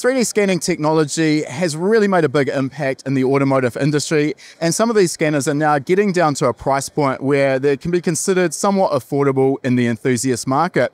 3D scanning technology has really made a big impact in the automotive industry, and some of these scanners are now getting down to a price point where they can be considered somewhat affordable in the enthusiast market.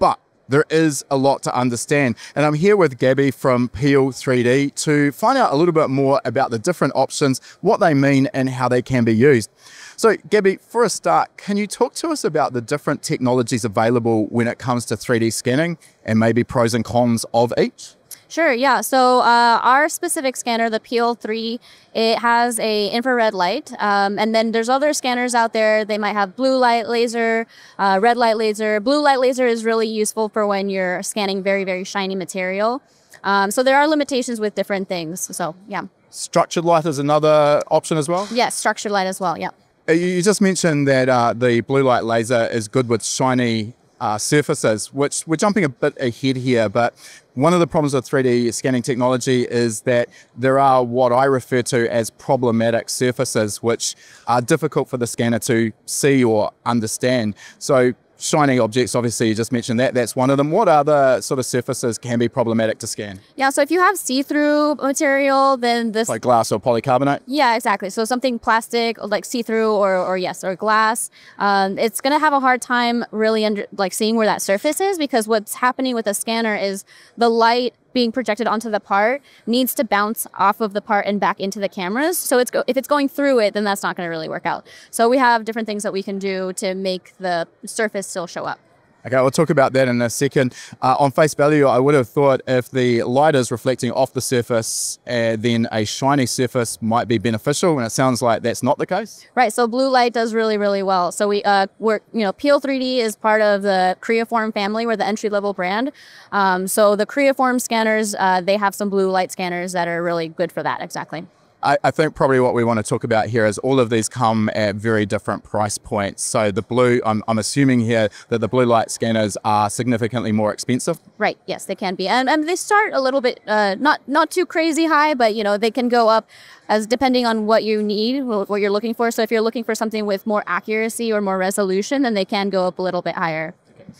But there is a lot to understand. And I'm here with Gabby from Peel 3D to find out a little bit more about the different options, what they mean, and how they can be used. So, Gabby, for a start, can you talk to us about the different technologies available when it comes to 3D scanning and maybe pros and cons of each? Sure, yeah. So uh, our specific scanner, the Peel 3, it has a infrared light. Um, and then there's other scanners out there. They might have blue light laser, uh, red light laser. Blue light laser is really useful for when you're scanning very, very shiny material. Um, so there are limitations with different things. So, yeah. Structured light is another option as well? Yes, structured light as well, yeah. Uh, you just mentioned that uh, the blue light laser is good with shiny uh, surfaces, which we're jumping a bit ahead here, but one of the problems with 3D scanning technology is that there are what I refer to as problematic surfaces, which are difficult for the scanner to see or understand. So shiny objects, obviously, you just mentioned that. That's one of them. What other sort of surfaces can be problematic to scan? Yeah, so if you have see through material, then this. Like glass or polycarbonate? Yeah, exactly. So something plastic, like see through or, or yes, or glass, um, it's going to have a hard time really under, like seeing where that surface is because what's happening with a scanner is the light being projected onto the part needs to bounce off of the part and back into the cameras. So it's if it's going through it, then that's not going to really work out. So we have different things that we can do to make the surface still show up. Okay, we'll talk about that in a second. Uh, on face value, I would have thought if the light is reflecting off the surface, uh, then a shiny surface might be beneficial, and it sounds like that's not the case. Right. So blue light does really, really well. So we uh, work, you know, Peel 3D is part of the Creaform family. We're the entry level brand. Um, so the Creaform scanners, uh, they have some blue light scanners that are really good for that. Exactly. I, I, think probably what we want to talk about here is all of these come at very different price points. So the blue, I'm, I'm assuming here that the blue light scanners are significantly more expensive. Right. Yes, they can be, and, and they start a little bit uh, not not too crazy high, but you know they can go up as depending on what you need, what you're looking for. So if you're looking for something with more accuracy or more resolution, then they can go up a little bit higher. Okay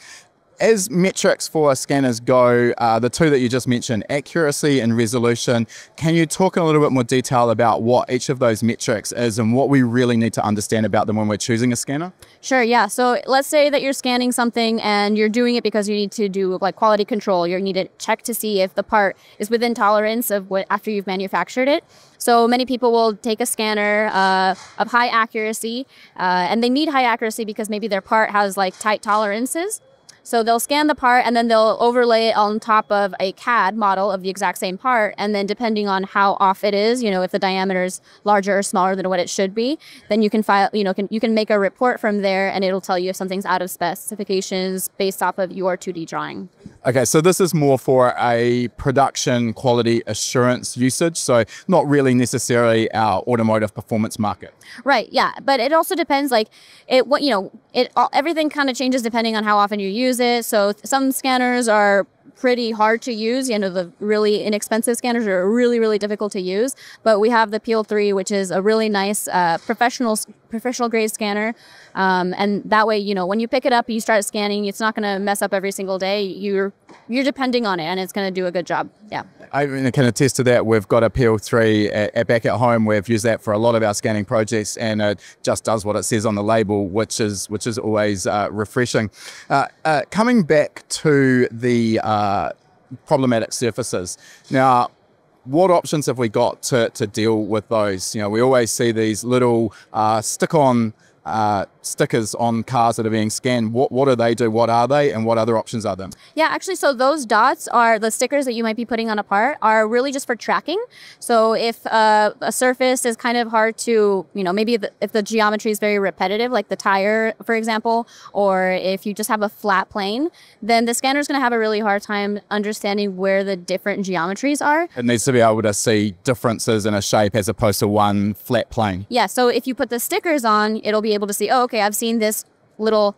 as metrics for scanners go, uh, the two that you just mentioned, accuracy and resolution, can you talk in a little bit more detail about what each of those metrics is and what we really need to understand about them when we're choosing a scanner? Sure, yeah. So let's say that you're scanning something and you're doing it because you need to do like quality control. You need to check to see if the part is within tolerance of what after you've manufactured it. So many people will take a scanner uh, of high accuracy, uh, and they need high accuracy because maybe their part has like tight tolerances. So they'll scan the part and then they'll overlay it on top of a CAD model of the exact same part. And then depending on how off it is, you know, if the diameter is larger or smaller than what it should be, then you can file, you know, can, you can make a report from there and it'll tell you if something's out of specifications based off of your 2D drawing. Okay, so this is more for a production quality assurance usage, so not really necessarily our automotive performance market. Right. Yeah, but it also depends. Like it, what you know, it all, everything kind of changes depending on how often you use it. So some scanners are pretty hard to use. You know, the really inexpensive scanners are really, really difficult to use. But we have the Peel 3, which is a really nice uh, professional professional grade scanner. Um, and that way, you know, when you pick it up, you start scanning, it's not going to mess up every single day. You're you're depending on it, and it's going to do a good job. Yeah. I can attest to that. We've got a Peel 3 at, at, back at home. We've used that for a lot of our scanning projects, and it just does what it says on the label, which is which is always uh, refreshing. Uh, uh, coming back to the uh, problematic surfaces now what options have we got to, to deal with those? You know, we always see these little uh, stick-on uh, stickers on cars that are being scanned. What, what do they do? What are they? And what other options are there? Yeah, actually, so those dots are the stickers that you might be putting on a part are really just for tracking. So if uh, a surface is kind of hard to, you know, maybe the, if the geometry is very repetitive, like the tire, for example, or if you just have a flat plane, then the scanner is going to have a really hard time understanding where the different geometries are. It needs to be able to see differences in a shape as opposed to one flat plane. Yeah, so if you put the stickers on, it'll be able to see, oh, okay, I've seen this little,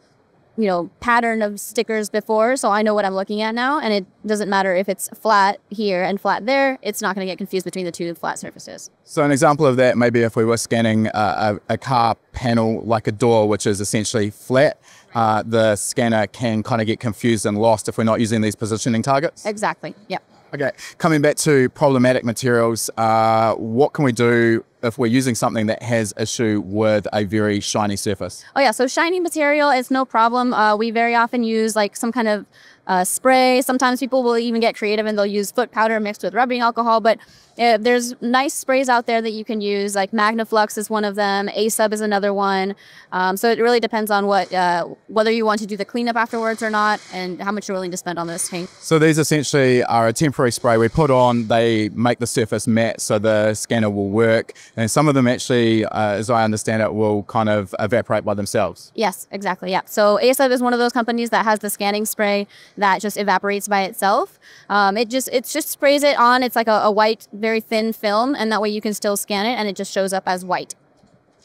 you know, pattern of stickers before, so I know what I'm looking at now. And it doesn't matter if it's flat here and flat there, it's not going to get confused between the two flat surfaces. So, an example of that, maybe if we were scanning a, a, a car panel like a door, which is essentially flat, uh, the scanner can kind of get confused and lost if we're not using these positioning targets. Exactly. Yep. Okay, coming back to problematic materials, uh, what can we do if we're using something that has issue with a very shiny surface? Oh yeah, so shiny material is no problem. Uh, we very often use like some kind of uh, spray. Sometimes people will even get creative and they'll use foot powder mixed with rubbing alcohol. But uh, there's nice sprays out there that you can use, like Magnaflux is one of them. AESUB is another one. Um, so it really depends on what uh, whether you want to do the cleanup afterwards or not, and how much you're willing to spend on this tank. So these essentially are a temporary spray we put on. They make the surface matte, so the scanner will work. And some of them actually, uh, as I understand it, will kind of evaporate by themselves. Yes, exactly. Yeah. So AESUB is one of those companies that has the scanning spray that just evaporates by itself. Um, it just it just sprays it on. It's like a, a white, very thin film, and that way you can still scan it, and it just shows up as white.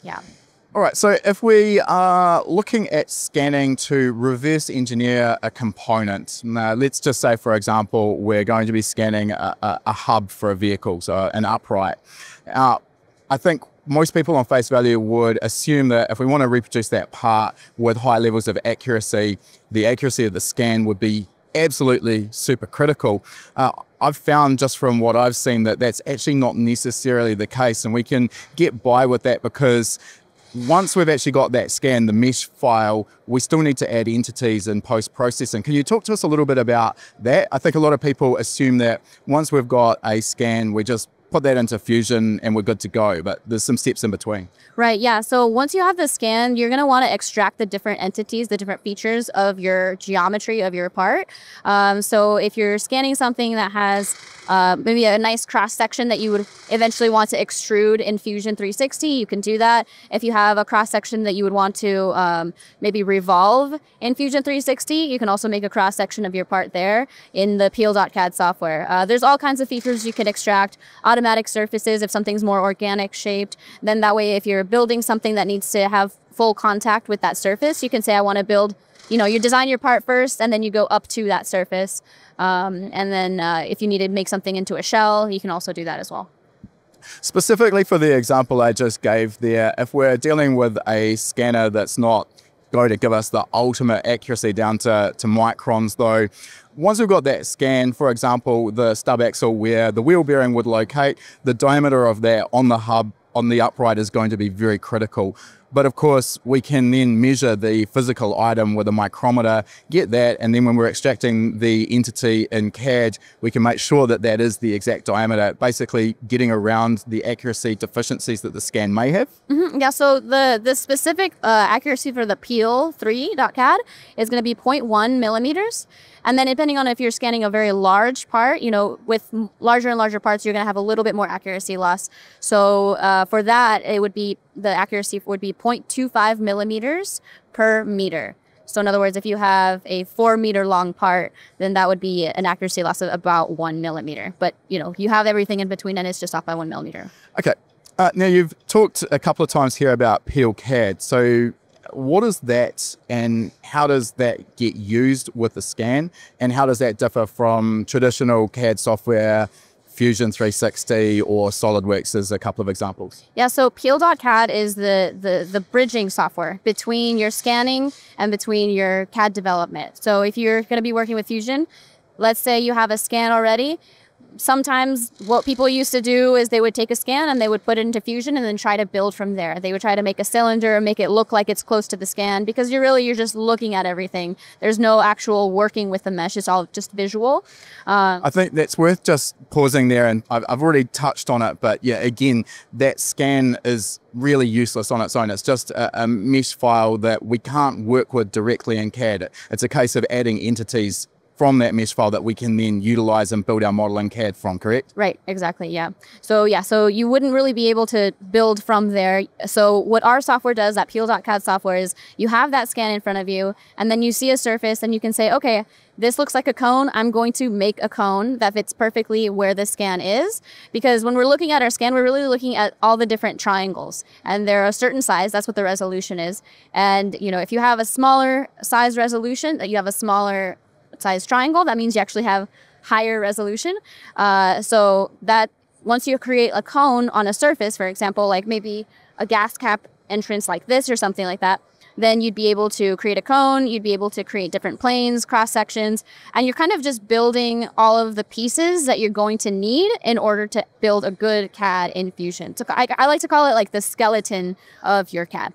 Yeah. All right, so if we are looking at scanning to reverse engineer a component, now let's just say, for example, we're going to be scanning a, a, a hub for a vehicle, so an upright. Uh, I think most people on face value would assume that if we want to reproduce that part with high levels of accuracy, the accuracy of the scan would be absolutely super critical. Uh, I've found just from what I've seen that that's actually not necessarily the case, and we can get by with that because once we've actually got that scan, the mesh file, we still need to add entities in post processing. Can you talk to us a little bit about that? I think a lot of people assume that once we've got a scan, we just put that into Fusion and we're good to go, but there's some steps in between. Right, yeah. So once you have the scan, you're going to want to extract the different entities, the different features of your geometry of your part. Um, so if you're scanning something that has uh, maybe a nice cross section that you would eventually want to extrude in Fusion 360, you can do that. If you have a cross section that you would want to um, maybe revolve in Fusion 360, you can also make a cross section of your part there in the peel.cad software. Uh, there's all kinds of features you can extract, surfaces if something's more organic shaped. Then that way, if you're building something that needs to have full contact with that surface, you can say, I want to build you know, you design your part first and then you go up to that surface. Um, and then uh, if you need to make something into a shell, you can also do that as well. Specifically for the example I just gave there, if we're dealing with a scanner that's not going to give us the ultimate accuracy down to, to microns though, once we've got that scan, for example, the stub axle where the wheel bearing would locate, the diameter of that on the hub on the upright is going to be very critical. But of course, we can then measure the physical item with a micrometer, get that, and then when we're extracting the entity in CAD, we can make sure that that is the exact diameter, basically getting around the accuracy deficiencies that the scan may have. Mm-hmm. Yeah, so the, the specific uh, accuracy for the Peel 3.CAD is going to be 0.1 millimeters. And then depending on if you're scanning a very large part, you know, with larger and larger parts, you're going to have a little bit more accuracy loss. So uh, for that, it would be the accuracy would be 0.25 millimeters per meter. So in other words, if you have a four meter long part, then that would be an accuracy loss of about one millimeter. But you know, you have everything in between, and it's just off by one millimeter. Okay. Uh, now you've talked a couple of times here about Peel CAD. So what is that and how does that get used with the scan and how does that differ from traditional CAD software Fusion 360 or SolidWorks as a couple of examples. Yeah, so Peel.CAD is the, the, the bridging software between your scanning and between your CAD development. So if you're going to be working with Fusion, let's say you have a scan already, sometimes what people used to do is they would take a scan and they would put it into Fusion and then try to build from there. They would try to make a cylinder, and make it look like it's close to the scan because you're really you're just looking at everything. There's no actual working with the mesh. It's all just visual. Uh, I think that's worth just pausing there, and I've, I've already touched on it, but yeah, again, that scan is really useless on its own. It's just a, a mesh file that we can't work with directly in CAD. It's a case of adding entities from that mesh file that we can then utilize and build our model in CAD from, correct? Right, exactly, yeah. So yeah, so you wouldn't really be able to build from there. So what our software does, that Peel.CAD software is you have that scan in front of you and then you see a surface and you can say, okay, this looks like a cone. I'm going to make a cone that fits perfectly where the scan is. Because when we're looking at our scan, we're really looking at all the different triangles. And they're a certain size. That's what the resolution is. And, you know, if you have a smaller size resolution, that you have a smaller size triangle, that means you actually have higher resolution. Uh, so that once you create a cone on a surface, for example, like maybe a gas cap entrance like this or something like that, then you'd be able to create a cone, you'd be able to create different planes, cross sections, and you're kind of just building all of the pieces that you're going to need in order to build a good CAD in Fusion. So I, I like to call it like the skeleton of your CAD.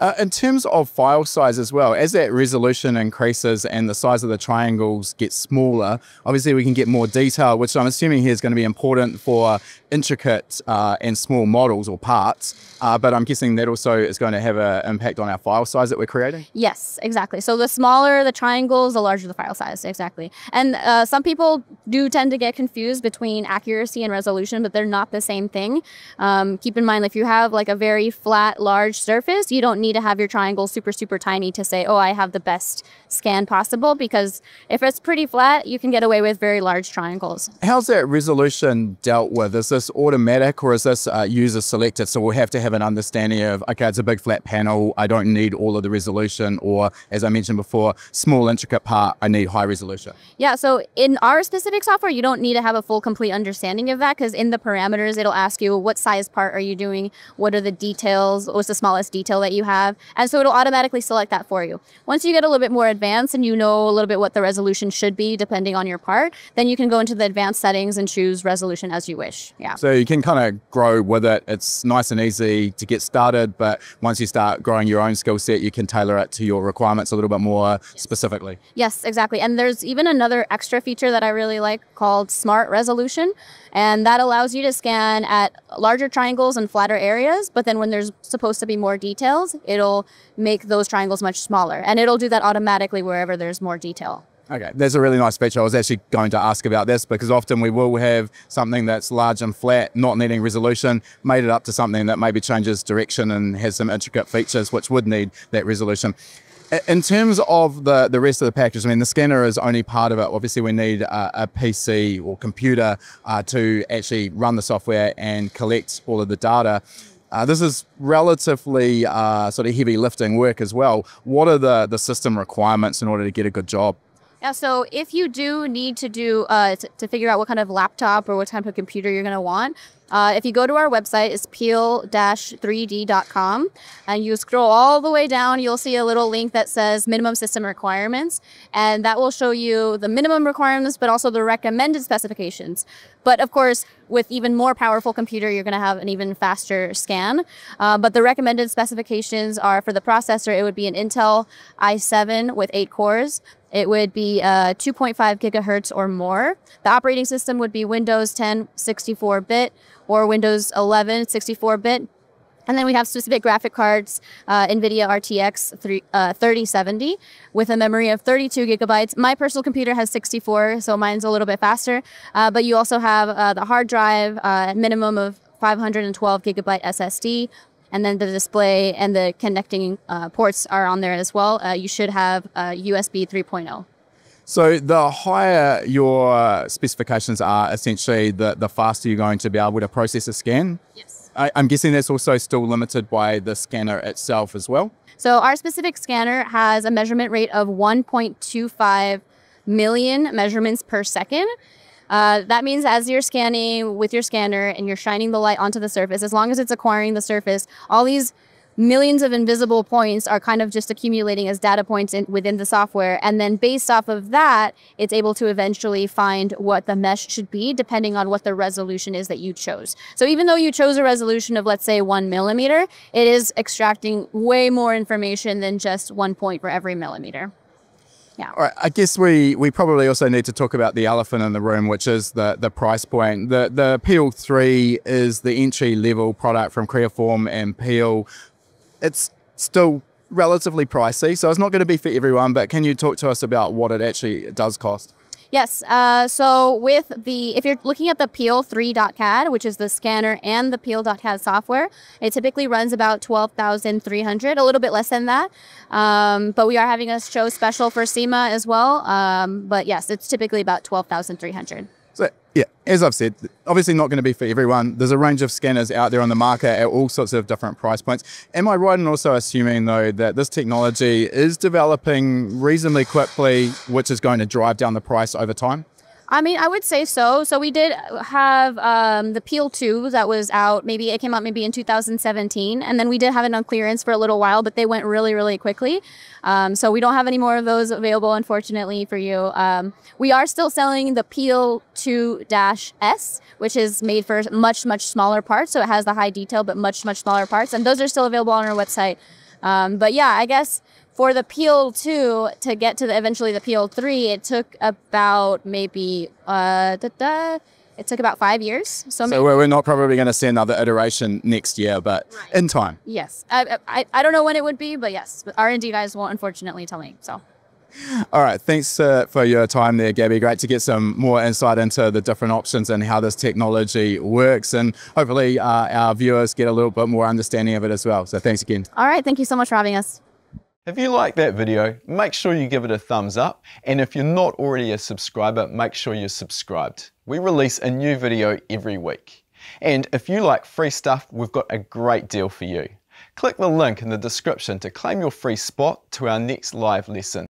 Uh, in terms of file size as well, as that resolution increases and the size of the triangles gets smaller, obviously we can get more detail, which I'm assuming here is going to be important for intricate uh, and small models or parts. Uh, but I'm guessing that also is going to have an impact on our file size that we're creating. Yes, exactly. So the smaller the triangles, the larger the file size. Exactly. And uh, some people do tend to get confused between accuracy and resolution, but they're not the same thing. Um, keep in mind, if you have like a very flat, large surface, you don't need to have your triangles super, super tiny to say, oh, I have the best scan possible. Because if it's pretty flat, you can get away with very large triangles. How's that resolution dealt with? Is this automatic or is this uh, user selected? So we'll have to have an understanding of, okay, it's a big flat panel. I don't need all of the resolution. Or as I mentioned before, small intricate part, I need high resolution. Yeah. So in our specific software, you don't need to have a full complete understanding of that because in the parameters, it'll ask you what size part are you doing? What are the details? What's the smallest detail that you have. And so it'll automatically select that for you. Once you get a little bit more advanced and you know a little bit what the resolution should be depending on your part, then you can go into the advanced settings and choose resolution as you wish. Yeah. So you can kind of grow with it. It's nice and easy to get started, but once you start growing your own skill set, you can tailor it to your requirements a little bit more specifically. Yes, exactly. And there's even another extra feature that I really like called Smart Resolution. And that allows you to scan at larger triangles and flatter areas. But then when there's supposed to be more details, it'll make those triangles much smaller. And it'll do that automatically wherever there's more detail. Okay, there's a really nice feature. I was actually going to ask about this because often we will have something that's large and flat, not needing resolution, made it up to something that maybe changes direction and has some intricate features which would need that resolution. In terms of the, the rest of the package, I mean, the scanner is only part of it. Obviously, we need a, a PC or computer uh, to actually run the software and collect all of the data. Uh, this is relatively uh, sort of heavy lifting work as well. What are the, the system requirements in order to get a good job? Yeah, so if you do need to do uh, t- to figure out what kind of laptop or what type of computer you're going to want, uh, if you go to our website, it's peel-3d.com, and you scroll all the way down, you'll see a little link that says minimum system requirements, and that will show you the minimum requirements, but also the recommended specifications. But of course, with even more powerful computer, you're going to have an even faster scan. Uh, but the recommended specifications are for the processor, it would be an Intel i7 with eight cores. It would be uh, 2.5 gigahertz or more. The operating system would be Windows 10 64 bit or Windows 11 64 bit. And then we have specific graphic cards, uh, NVIDIA RTX 3, uh, 3070 with a memory of 32 gigabytes. My personal computer has 64, so mine's a little bit faster. Uh, but you also have uh, the hard drive, uh, minimum of 512 gigabyte SSD, and then the display and the connecting uh, ports are on there as well. Uh, you should have uh, USB 3.0. So the higher your specifications are, essentially, the, the faster you're going to be able to process a scan. Yes. I, I'm guessing that's also still limited by the scanner itself as well. So our specific scanner has a measurement rate of 1.25 million measurements per second. Uh, that means as you're scanning with your scanner and you're shining the light onto the surface, as long as it's acquiring the surface, all these millions of invisible points are kind of just accumulating as data points in, within the software. And then based off of that, it's able to eventually find what the mesh should be depending on what the resolution is that you chose. So even though you chose a resolution of, let's say, one millimeter, it is extracting way more information than just one point for every millimeter. Yeah. All right. I guess we, we probably also need to talk about the elephant in the room, which is the, the price point. The the Peel 3 is the entry level product from Creaform and Peel. It's still relatively pricey, so it's not going to be for everyone, but can you talk to us about what it actually does cost? Yes. Uh, so with the, if you're looking at the Peel3.cad, which is the scanner and the Peel.cad software, it typically runs about 12,300, a little bit less than that. Um, but we are having a show special for SEMA as well. Um, but yes, it's typically about 12,300. So, yeah, as I've said, obviously not going to be for everyone. There's a range of scanners out there on the market at all sorts of different price points. Am I right in also assuming, though, that this technology is developing reasonably quickly, which is going to drive down the price over time? I mean, I would say so. So we did have um, the Peel 2 that was out. Maybe it came out maybe in 2017. And then we did have it on clearance for a little while, but they went really, really quickly. Um, so we don't have any more of those available, unfortunately, for you. Um, we are still selling the Peel 2-S, which is made for much, much smaller parts. So it has the high detail, but much, much smaller parts. And those are still available on our website. Um, but yeah, I guess for the Peel 2 to get to the eventually the Peel 3, it took about maybe uh, da, da, it took about five years. So, so we're not probably going to see another iteration next year, but right. in time. Yes, I, I, I don't know when it would be, but yes, R and D guys won't unfortunately tell me. So. All right, thanks uh, for your time there, Gabby. Great to get some more insight into the different options and how this technology works, and hopefully uh, our viewers get a little bit more understanding of it as well. So thanks again. All right, thank you so much for having us. If you like that video, make sure you give it a thumbs up. And if you're not already a subscriber, make sure you're subscribed. We release a new video every week. And if you like free stuff, we've got a great deal for you. Click the link in the description to claim your free spot to our next live lesson.